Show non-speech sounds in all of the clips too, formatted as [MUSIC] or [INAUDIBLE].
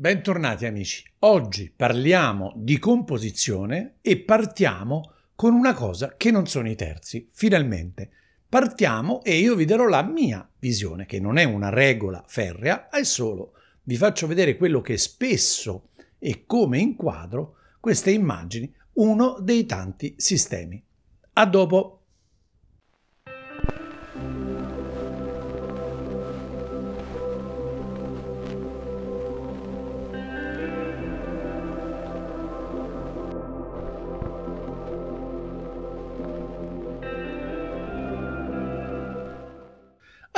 Bentornati amici, oggi parliamo di composizione e partiamo con una cosa che non sono i terzi, finalmente. Partiamo e io vi darò la mia visione, che non è una regola ferrea, è solo vi faccio vedere quello che spesso e come inquadro queste immagini, uno dei tanti sistemi. A dopo!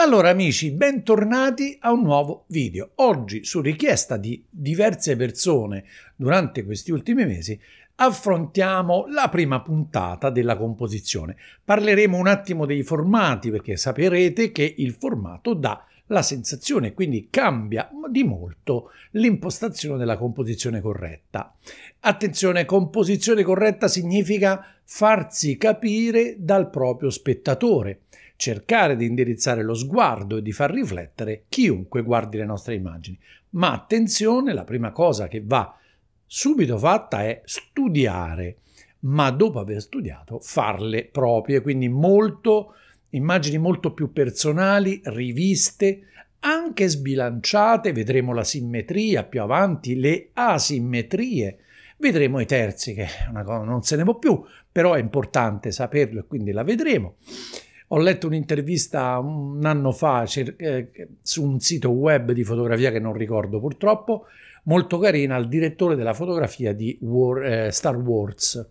Allora amici, bentornati a un nuovo video. Oggi, su richiesta di diverse persone durante questi ultimi mesi, affrontiamo la prima puntata della composizione. Parleremo un attimo dei formati perché saprete che il formato dà la sensazione, quindi cambia di molto l'impostazione della composizione corretta. Attenzione, composizione corretta significa farsi capire dal proprio spettatore cercare di indirizzare lo sguardo e di far riflettere chiunque guardi le nostre immagini. Ma attenzione, la prima cosa che va subito fatta è studiare, ma dopo aver studiato farle proprie, quindi molto immagini molto più personali, riviste, anche sbilanciate, vedremo la simmetria più avanti, le asimmetrie, vedremo i terzi che una cosa non se ne può più, però è importante saperlo e quindi la vedremo. Ho letto un'intervista un anno fa eh, su un sito web di fotografia che non ricordo purtroppo, molto carina, al direttore della fotografia di War, eh, Star Wars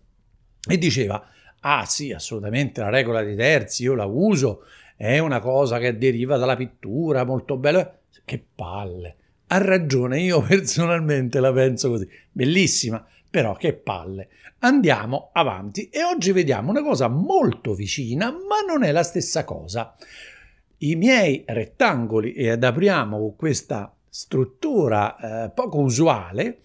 e diceva ah sì assolutamente la regola dei terzi io la uso è una cosa che deriva dalla pittura molto bella che palle. Ha ragione io [LAUGHS] personalmente la penso così. Bellissima però che palle. Andiamo avanti e oggi vediamo una cosa molto vicina, ma non è la stessa cosa. I miei rettangoli, ed apriamo con questa struttura eh, poco usuale,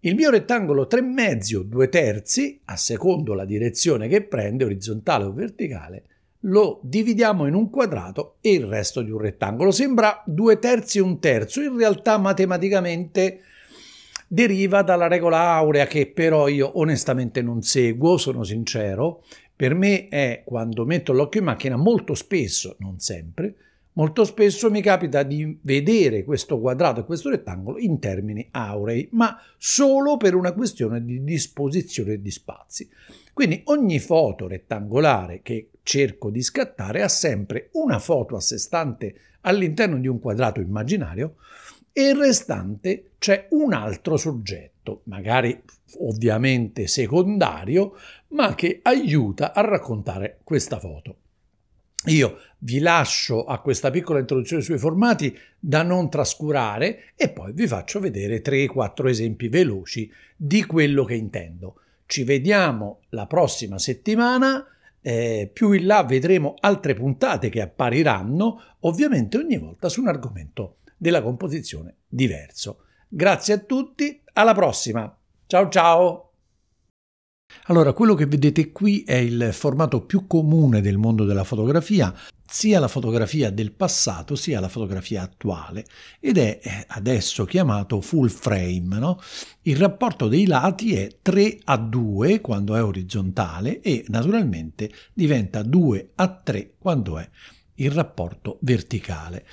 il mio rettangolo 3 mezzi o 2 terzi, a secondo la direzione che prende, orizzontale o verticale, lo dividiamo in un quadrato e il resto di un rettangolo. Sembra 2 terzi e un terzo, in realtà matematicamente deriva dalla regola aurea che però io onestamente non seguo, sono sincero. Per me è quando metto l'occhio in macchina molto spesso, non sempre, molto spesso mi capita di vedere questo quadrato e questo rettangolo in termini aurei, ma solo per una questione di disposizione di spazi. Quindi ogni foto rettangolare che cerco di scattare ha sempre una foto a sé stante all'interno di un quadrato immaginario e il restante c'è un altro soggetto, magari ovviamente secondario, ma che aiuta a raccontare questa foto. Io vi lascio a questa piccola introduzione sui formati da non trascurare e poi vi faccio vedere 3-4 esempi veloci di quello che intendo. Ci vediamo la prossima settimana. Eh, più in là vedremo altre puntate che appariranno, ovviamente ogni volta su un argomento della composizione diverso. Grazie a tutti, alla prossima. Ciao ciao! Allora, quello che vedete qui è il formato più comune del mondo della fotografia, sia la fotografia del passato sia la fotografia attuale, ed è eh, adesso chiamato full frame. No? Il rapporto dei lati è 3 a 2 quando è orizzontale e naturalmente diventa 2 a 3 quando è il rapporto verticale.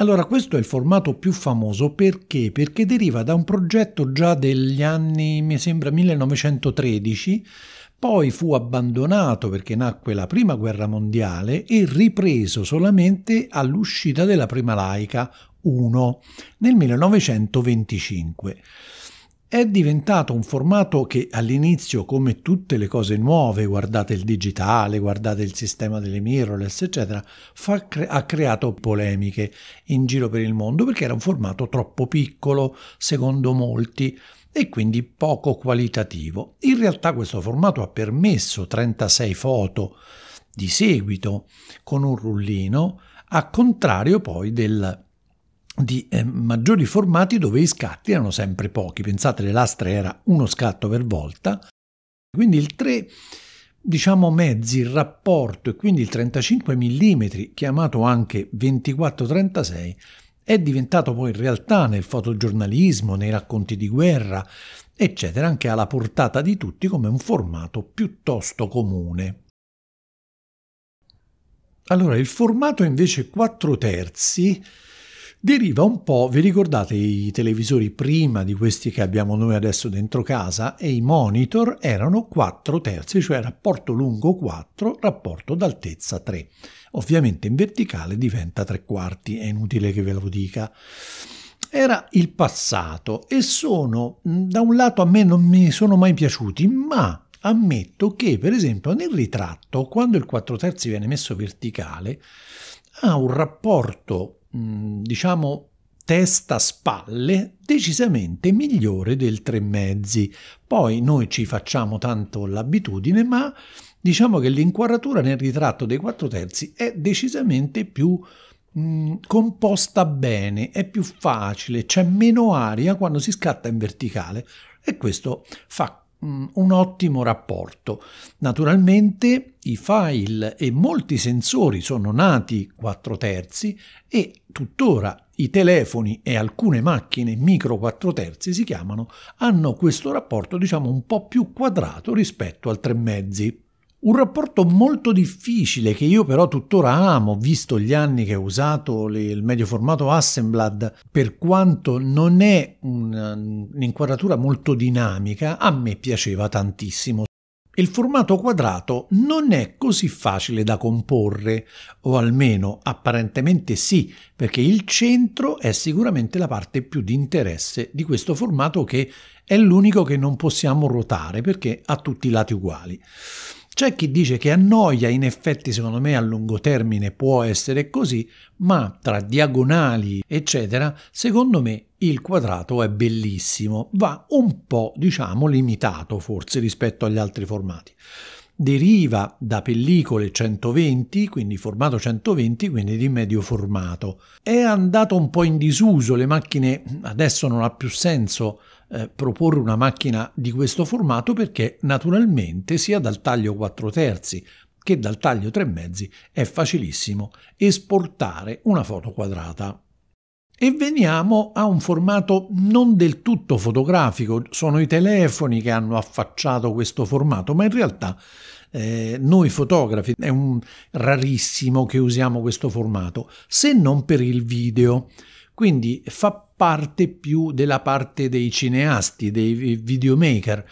Allora, questo è il formato più famoso perché? Perché deriva da un progetto già degli anni, mi sembra, 1913, poi fu abbandonato perché nacque la Prima Guerra Mondiale e ripreso solamente all'uscita della Prima Laica 1 nel 1925 è diventato un formato che all'inizio, come tutte le cose nuove, guardate il digitale, guardate il sistema delle mirrorless, eccetera, cre- ha creato polemiche in giro per il mondo perché era un formato troppo piccolo, secondo molti, e quindi poco qualitativo. In realtà questo formato ha permesso 36 foto di seguito con un rullino, a contrario poi del di eh, maggiori formati dove i scatti erano sempre pochi. Pensate, le lastre era uno scatto per volta, quindi il 3 diciamo mezzi il rapporto e quindi il 35 mm chiamato anche 24-36 è diventato poi in realtà nel fotogiornalismo, nei racconti di guerra, eccetera, anche alla portata di tutti come un formato piuttosto comune. Allora, il formato invece 4 terzi deriva un po', vi ricordate i televisori prima di questi che abbiamo noi adesso dentro casa e i monitor erano 4 terzi, cioè rapporto lungo 4, rapporto d'altezza 3. Ovviamente in verticale diventa 3 quarti, è inutile che ve lo dica. Era il passato e sono, da un lato a me non mi sono mai piaciuti, ma ammetto che per esempio nel ritratto, quando il 4 terzi viene messo verticale, ha un rapporto, diciamo, testa-spalle decisamente migliore del 3 mezzi. Poi noi ci facciamo tanto l'abitudine, ma diciamo che l'inquadratura nel ritratto dei 4 terzi è decisamente più mh, composta bene, è più facile, c'è meno aria quando si scatta in verticale e questo fa un ottimo rapporto. Naturalmente i file e molti sensori sono nati 4 terzi e tuttora i telefoni e alcune macchine micro 4 terzi si chiamano, hanno questo rapporto diciamo un po' più quadrato rispetto al 3 mezzi. Un rapporto molto difficile che io però tuttora amo, visto gli anni che ho usato il medio formato Hasselblad, per quanto non è un, un'inquadratura molto dinamica, a me piaceva tantissimo. Il formato quadrato non è così facile da comporre, o almeno apparentemente sì, perché il centro è sicuramente la parte più di interesse di questo formato che è l'unico che non possiamo ruotare perché ha tutti i lati uguali. C'è chi dice che annoia, in effetti secondo me a lungo termine può essere così, ma tra diagonali eccetera, secondo me il quadrato è bellissimo, va un po' diciamo limitato forse rispetto agli altri formati. Deriva da pellicole 120, quindi formato 120, quindi di medio formato. È andato un po' in disuso, le macchine adesso non ha più senso eh, proporre una macchina di questo formato perché naturalmente sia dal taglio 4 terzi che dal taglio 3 mezzi è facilissimo esportare una foto quadrata. E veniamo a un formato non del tutto fotografico, sono i telefoni che hanno affacciato questo formato, ma in realtà eh, noi fotografi è un rarissimo che usiamo questo formato, se non per il video. Quindi fa parte più della parte dei cineasti, dei videomaker.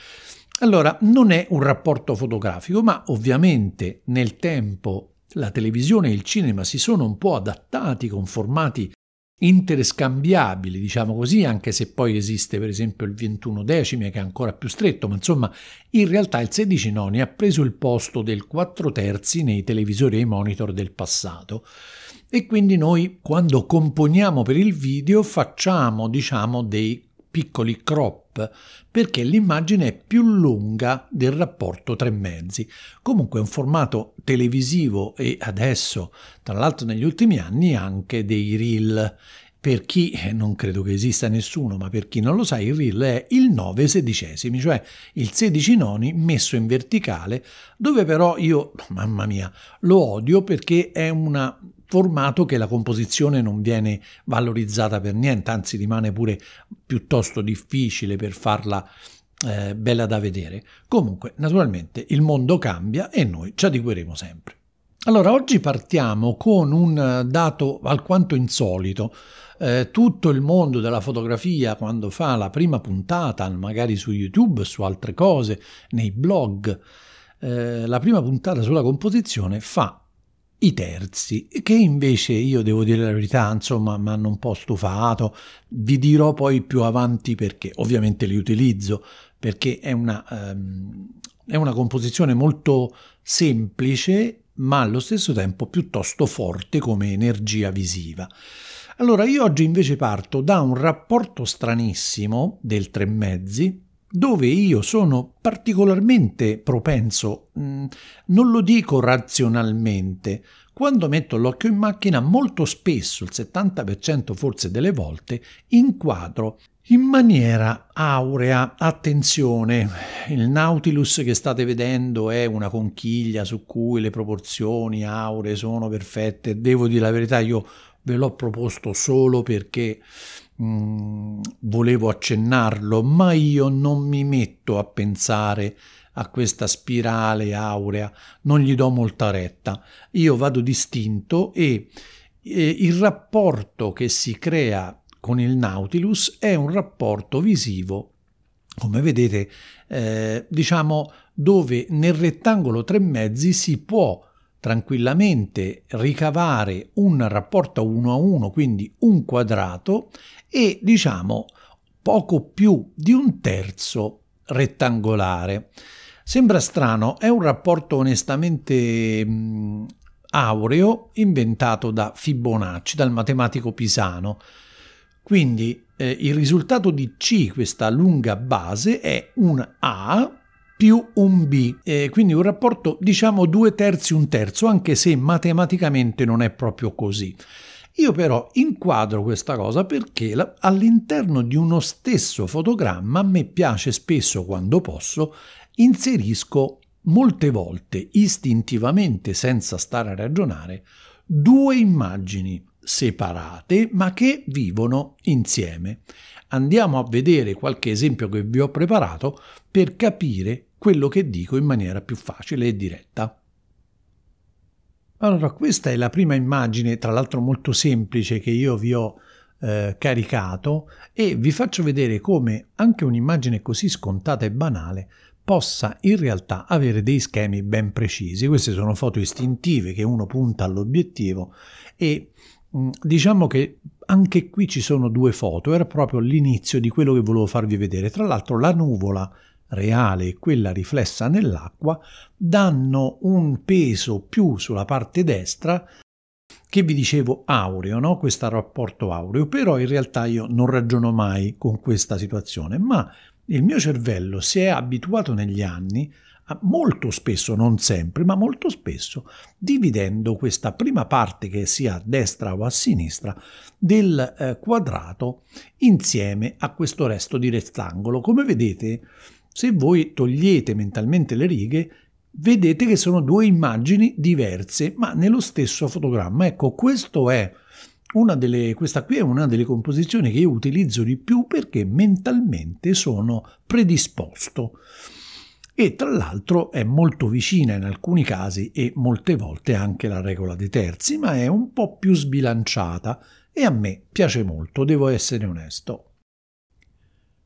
Allora, non è un rapporto fotografico, ma ovviamente nel tempo la televisione e il cinema si sono un po' adattati con formati interscambiabili, diciamo così, anche se poi esiste per esempio il 21 decimi che è ancora più stretto, ma insomma in realtà il 16 noni ha preso il posto del 4 terzi nei televisori e ai monitor del passato e quindi noi quando componiamo per il video facciamo diciamo dei piccoli crop perché l'immagine è più lunga del rapporto tre mezzi. Comunque è un formato televisivo e adesso, tra l'altro negli ultimi anni, anche dei reel. Per chi, eh, non credo che esista nessuno, ma per chi non lo sa, il reel è il 9 sedicesimi, cioè il 16 noni messo in verticale, dove però io, mamma mia, lo odio perché è una formato che la composizione non viene valorizzata per niente, anzi rimane pure piuttosto difficile per farla eh, bella da vedere. Comunque, naturalmente, il mondo cambia e noi ci adegueremo sempre. Allora, oggi partiamo con un dato alquanto insolito. Eh, tutto il mondo della fotografia, quando fa la prima puntata, magari su YouTube, su altre cose, nei blog, eh, la prima puntata sulla composizione fa i terzi, che invece io devo dire la verità, insomma, mi hanno un po' stufato. Vi dirò poi più avanti perché, ovviamente li utilizzo, perché è una, um, è una composizione molto semplice, ma allo stesso tempo piuttosto forte come energia visiva. Allora, io oggi invece parto da un rapporto stranissimo del tre mezzi, dove io sono particolarmente propenso, mm, non lo dico razionalmente, quando metto l'occhio in macchina molto spesso, il 70% forse delle volte, inquadro in maniera aurea. Attenzione, il Nautilus che state vedendo è una conchiglia su cui le proporzioni auree sono perfette. Devo dire la verità, io ve l'ho proposto solo perché mm, volevo accennarlo, ma io non mi metto a pensare a questa spirale aurea, non gli do molta retta. Io vado distinto e, e il rapporto che si crea con il Nautilus è un rapporto visivo, come vedete, eh, diciamo dove nel rettangolo tre mezzi si può tranquillamente ricavare un rapporto 1 a 1, quindi un quadrato, e diciamo poco più di un terzo rettangolare. Sembra strano, è un rapporto onestamente mh, aureo inventato da Fibonacci, dal matematico pisano. Quindi eh, il risultato di C, questa lunga base, è un A più un B, eh, quindi un rapporto diciamo due terzi un terzo, anche se matematicamente non è proprio così. Io però inquadro questa cosa perché la, all'interno di uno stesso fotogramma a me piace spesso, quando posso, inserisco molte volte, istintivamente, senza stare a ragionare, due immagini separate ma che vivono insieme. Andiamo a vedere qualche esempio che vi ho preparato per capire quello che dico in maniera più facile e diretta. Allora, questa è la prima immagine, tra l'altro molto semplice, che io vi ho eh, caricato e vi faccio vedere come anche un'immagine così scontata e banale possa in realtà avere dei schemi ben precisi. Queste sono foto istintive che uno punta all'obiettivo e Mm, diciamo che anche qui ci sono due foto, era proprio l'inizio di quello che volevo farvi vedere. Tra l'altro la nuvola reale e quella riflessa nell'acqua danno un peso più sulla parte destra che vi dicevo aureo, no? questo rapporto aureo, però in realtà io non ragiono mai con questa situazione, ma il mio cervello si è abituato negli anni molto spesso, non sempre, ma molto spesso, dividendo questa prima parte che sia a destra o a sinistra del eh, quadrato insieme a questo resto di rettangolo. Come vedete, se voi togliete mentalmente le righe, vedete che sono due immagini diverse, ma nello stesso fotogramma. Ecco, delle, questa qui è una delle composizioni che io utilizzo di più perché mentalmente sono predisposto e tra l'altro è molto vicina in alcuni casi e molte volte anche la regola dei terzi, ma è un po' più sbilanciata e a me piace molto, devo essere onesto.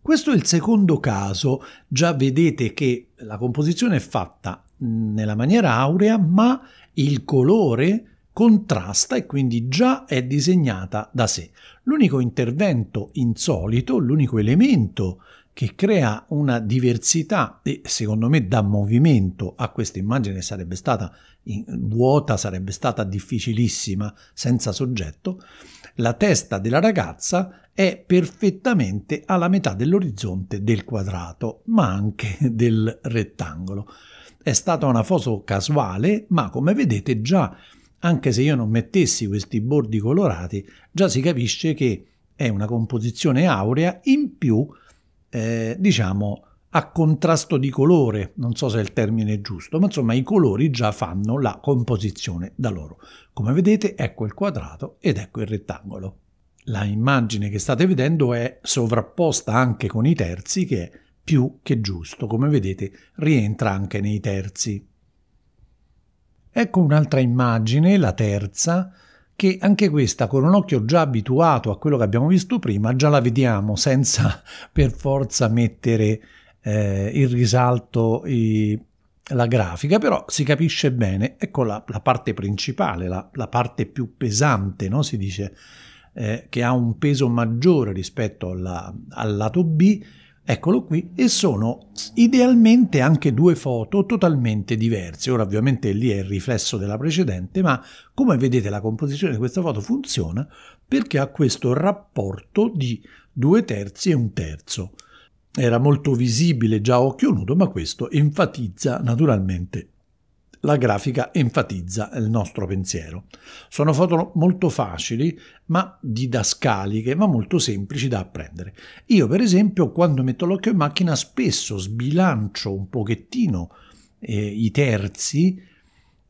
Questo è il secondo caso, già vedete che la composizione è fatta nella maniera aurea, ma il colore contrasta e quindi già è disegnata da sé. L'unico intervento insolito, l'unico elemento che crea una diversità e secondo me dà movimento a questa immagine sarebbe stata vuota, sarebbe stata difficilissima senza soggetto, la testa della ragazza è perfettamente alla metà dell'orizzonte del quadrato, ma anche [LAUGHS] del rettangolo. È stata una foto casuale, ma come vedete già, anche se io non mettessi questi bordi colorati, già si capisce che è una composizione aurea in più eh, diciamo, a contrasto di colore, non so se il termine è giusto, ma insomma i colori già fanno la composizione da loro. Come vedete ecco il quadrato ed ecco il rettangolo. La immagine che state vedendo è sovrapposta anche con i terzi che è più che giusto, come vedete rientra anche nei terzi. Ecco un'altra immagine, la terza, che anche questa con un occhio già abituato a quello che abbiamo visto prima già la vediamo senza [LAUGHS] per forza mettere eh, il risalto i, la grafica però si capisce bene ecco la, la parte principale la, la, parte più pesante no? si dice eh, che ha un peso maggiore rispetto alla, al lato B Eccolo qui, e sono idealmente anche due foto totalmente diverse. Ora ovviamente lì è il riflesso della precedente, ma come vedete la composizione di questa foto funziona perché ha questo rapporto di due terzi e un terzo. Era molto visibile già a occhio nudo, ma questo enfatizza naturalmente la grafica enfatizza il nostro pensiero. Sono foto molto facili, ma didascaliche, ma molto semplici da apprendere. Io, per esempio, quando metto l'occhio in macchina, spesso sbilancio un pochettino eh, i terzi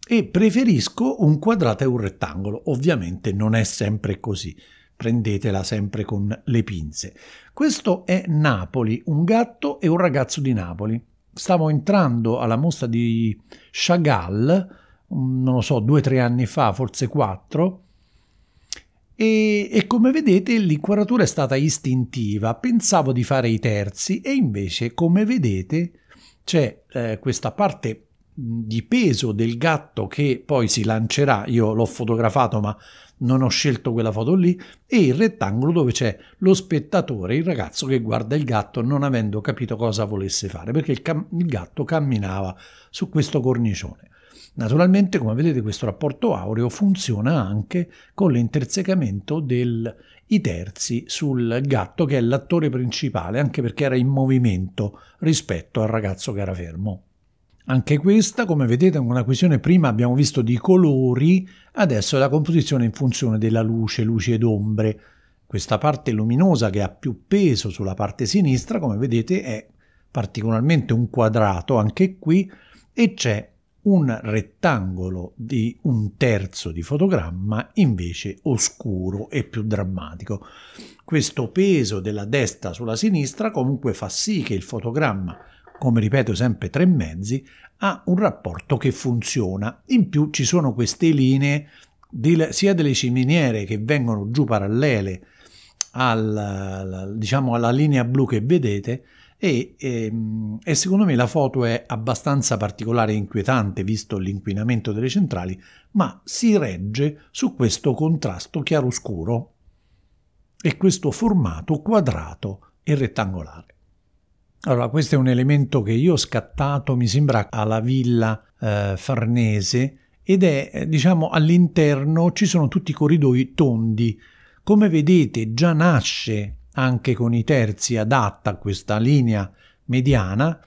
e preferisco un quadrato e un rettangolo. Ovviamente non è sempre così, prendetela sempre con le pinze. Questo è Napoli, un gatto e un ragazzo di Napoli. Stavo entrando alla mostra di Chagall, non lo so, due o tre anni fa, forse quattro, e, e, come vedete l'inquadratura è stata istintiva, pensavo di fare i terzi e invece come vedete c'è eh, questa parte di peso del gatto che poi si lancerà, io l'ho fotografato ma non ho scelto quella foto lì, e il rettangolo dove c'è lo spettatore, il ragazzo che guarda il gatto non avendo capito cosa volesse fare, perché il, cam- il gatto camminava su questo cornicione. Naturalmente, come vedete, questo rapporto aureo funziona anche con l'intersecamento dei terzi sul gatto che è l'attore principale, anche perché era in movimento rispetto al ragazzo che era fermo. Anche questa, come vedete, è una questione prima abbiamo visto di colori, adesso è la composizione in funzione della luce, luci ed ombre. Questa parte luminosa che ha più peso sulla parte sinistra, come vedete, è particolarmente un quadrato anche qui e c'è un rettangolo di un terzo di fotogramma invece oscuro e più drammatico. Questo peso della destra sulla sinistra comunque fa sì che il fotogramma, come ripeto sempre tre mezzi, ha un rapporto che funziona. In più ci sono queste linee sia delle ciminiere che vengono giù parallele al, diciamo, alla linea blu che vedete, e, e, ehm, e, secondo me la foto è abbastanza particolare e inquietante visto l'inquinamento delle centrali, ma si regge su questo contrasto chiaroscuro e questo formato quadrato e rettangolare. Allora, questo è un elemento che io ho scattato, mi sembra, alla villa eh, Farnese ed è, eh, diciamo, all'interno ci sono tutti i corridoi tondi. Come vedete già nasce anche con i terzi adatta a questa linea mediana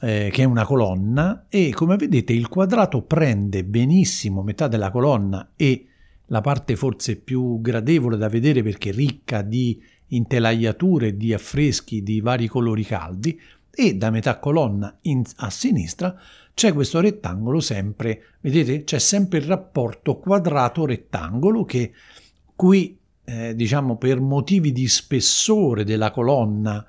eh, che è una colonna e come vedete il quadrato prende benissimo metà della colonna e la parte forse più gradevole da vedere perché ricca di intelaiature, di affreschi di vari colori caldi e da metà colonna in, a sinistra c'è questo rettangolo sempre, vedete? C'è sempre il rapporto quadrato-rettangolo che qui eh, diciamo per motivi di spessore della colonna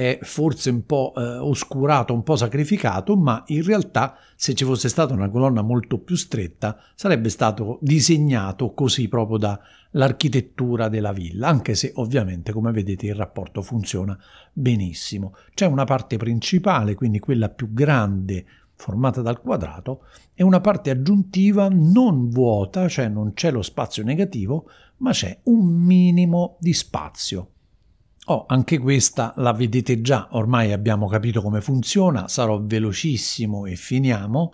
è forse un po' eh, oscurato, un po' sacrificato, ma in realtà se ci fosse stata una colonna molto più stretta sarebbe stato disegnato così proprio dall'architettura della villa, anche se ovviamente come vedete il rapporto funziona benissimo. C'è una parte principale, quindi quella più grande formata dal quadrato, e una parte aggiuntiva non vuota, cioè non c'è lo spazio negativo, ma c'è un minimo di spazio. Oh, anche questa la vedete già, ormai abbiamo capito come funziona, sarò velocissimo e finiamo.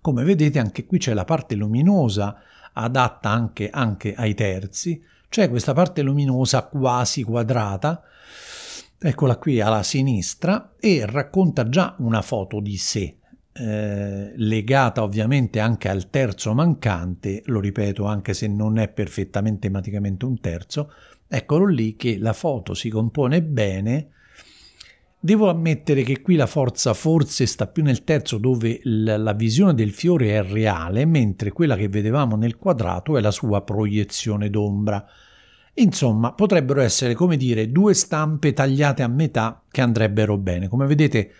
Come vedete anche qui c'è la parte luminosa adatta anche, anche ai terzi, c'è questa parte luminosa quasi quadrata, eccola qui alla sinistra, e racconta già una foto di sé, eh, legata ovviamente anche al terzo mancante, lo ripeto anche se non è perfettamente matematicamente un terzo, eccolo lì che la foto si compone bene. Devo ammettere che qui la forza forse sta più nel terzo dove la, visione del fiore è reale, mentre quella che vedevamo nel quadrato è la sua proiezione d'ombra. Insomma, potrebbero essere, come dire, due stampe tagliate a metà che andrebbero bene. Come vedete,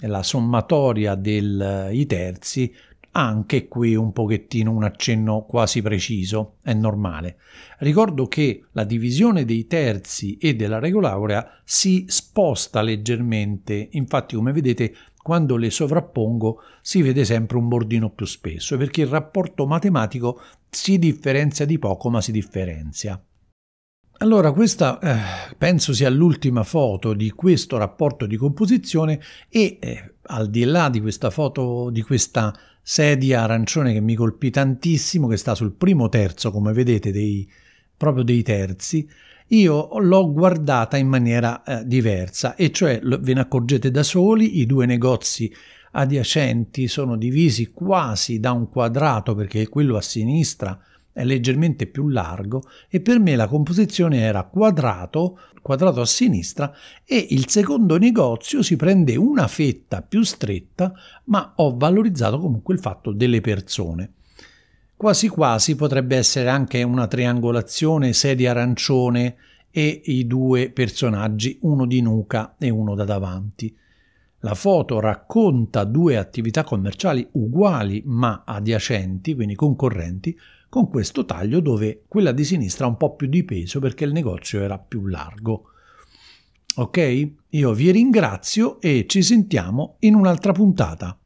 la sommatoria dei terzi, anche qui un pochettino un accenno quasi preciso, è normale. Ricordo che la divisione dei terzi e della regolaurea si sposta leggermente, infatti come vedete quando le sovrappongo si vede sempre un bordino più spesso, perché il rapporto matematico si differenzia di poco ma si differenzia. Allora, questa eh, penso sia l'ultima foto di questo rapporto di composizione e eh, al di là di questa foto di questa sedia arancione che mi colpì tantissimo, che sta sul primo terzo, come vedete, dei, proprio dei terzi, io l'ho guardata in maniera eh, diversa, e cioè ve ne accorgete da soli, i due negozi adiacenti sono divisi quasi da un quadrato perché quello a sinistra è leggermente più largo e per me la composizione era quadrato, quadrato a sinistra e il secondo negozio si prende una fetta più stretta ma ho valorizzato comunque il fatto delle persone. quasi quasi potrebbe essere anche una triangolazione sedia arancione e i due personaggi, uno di nuca e uno da davanti. La foto racconta due attività commerciali uguali ma adiacenti, quindi concorrenti, con questo taglio dove quella di sinistra ha un po' più di peso perché il negozio era più largo. Ok? Io vi ringrazio e ci sentiamo in un'altra puntata.